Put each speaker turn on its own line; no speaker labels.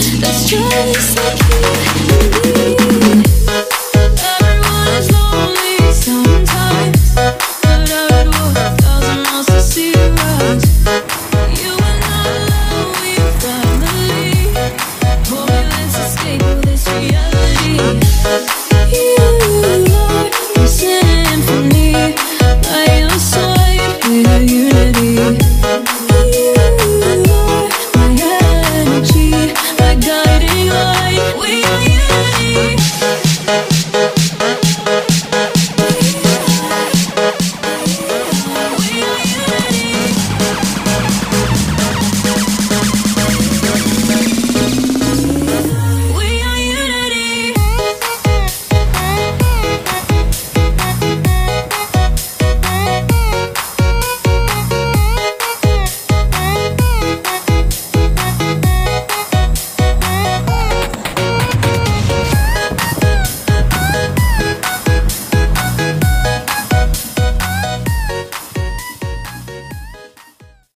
That's just like you.